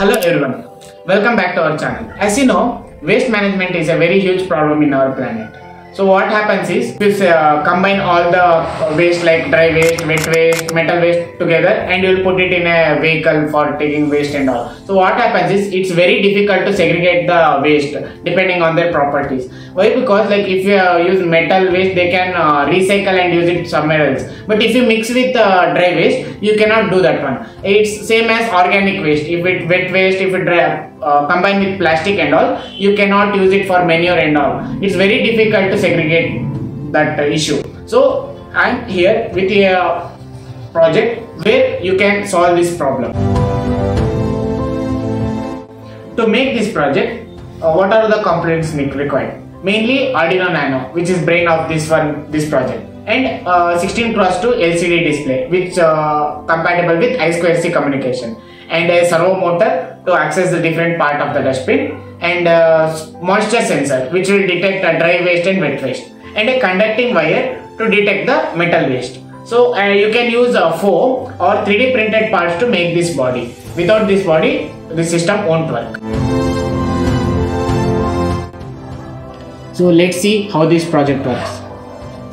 Hello everyone, welcome back to our channel. As you know, waste management is a very huge problem in our planet. So what happens is, you uh, combine all the uh, waste like dry waste, wet waste, metal waste together and you will put it in a vehicle for taking waste and all. So what happens is, it's very difficult to segregate the waste depending on their properties. Why? Because like if you uh, use metal waste, they can uh, recycle and use it somewhere else. But if you mix with uh, dry waste, you cannot do that one. It's same as organic waste. If it wet waste, if it dry, uh, combined with plastic and all, you cannot use it for manure and all. It's very difficult to segregate that uh, issue. So I'm here with a uh, project where you can solve this problem. To make this project, uh, what are the components required? Mainly Arduino Nano, which is brain of this one, this project, and uh, 16 cross 2 LCD display, which uh, compatible with I2C communication, and a servo motor to access the different part of the dustbin, and a moisture sensor, which will detect a dry waste and wet waste, and a conducting wire to detect the metal waste. So uh, you can use a foam or 3D printed parts to make this body. Without this body, the system won't work. So let's see how this project works.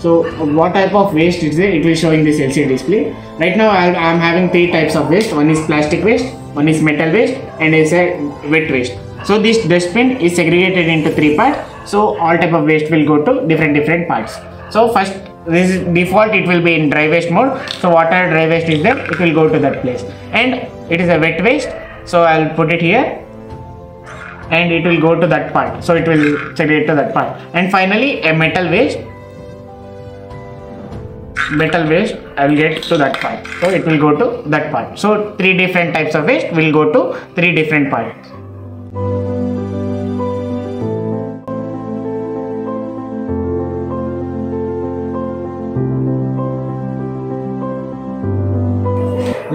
So what type of waste is it? It will show in this LCD display. Right now I am having three types of waste. One is plastic waste, one is metal waste and is a wet waste. So this dustbin is segregated into three parts. So all type of waste will go to different different parts. So first this is default it will be in dry waste mode. So whatever dry waste is there it will go to that place. And it is a wet waste. So I'll put it here and it will go to that part so it will segregate to that part and finally a metal waste metal waste i will get to that part. So it will go to that part. So three different types of waste will go to three different parts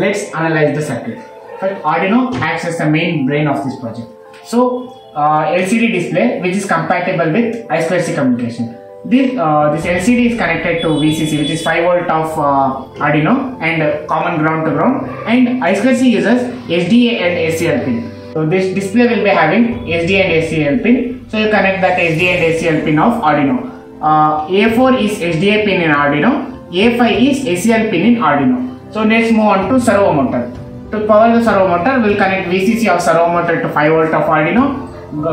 let's analyze the circuit. Arduino acts as the main brain of this project. So uh, LCD display which is compatible with I2C communication. This, uh, this LCD is connected to VCC which is 5 volt of uh, Arduino and uh, common ground to ground and I2C uses SDA and SCL pin. So this display will be having SDA and SCL pin. So you connect that SDA and SCL pin of Arduino. Uh, A4 is SDA pin in Arduino, A5 is SCL pin in Arduino. So let's move on to servo motor. To power the servo motor, we'll connect VCC of servo motor to 5 volt of Arduino,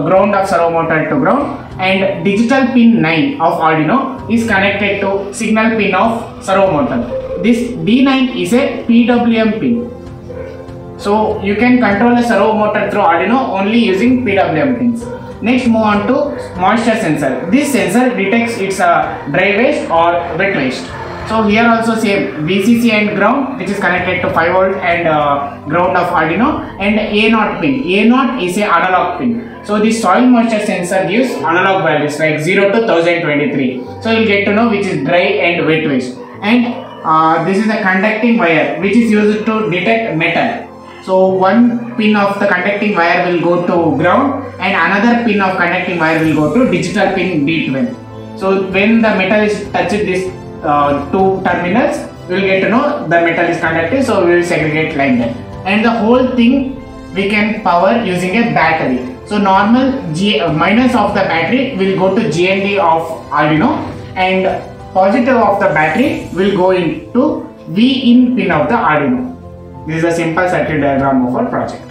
ground of servo motor to ground, and digital pin 9 of Arduino is connected to signal pin of servo motor. This D9 is a PWM pin. So you can control the servo motor through Arduino only using PWM pins. Next move on to moisture sensor. This sensor detects its uh, dry waste or wet waste. So here also same VCC and ground which is connected to 5 volt and uh, ground of Arduino and A0 pin. A0 is a analog pin. So the soil moisture sensor gives analog values like 0 to 1023. So you'll get to know which is dry and wet waste. And uh, this is a conducting wire which is used to detect metal. So one pin of the conducting wire will go to ground and another pin of conducting wire will go to digital pin D12. So when the metal is touched this uh, two terminals, we will get to know the metal is conductive, so we will segregate like that. And the whole thing we can power using a battery. So normal G uh, minus of the battery will go to GND of Arduino and positive of the battery will go into V in pin of the Arduino. This is a simple circuit diagram of our project.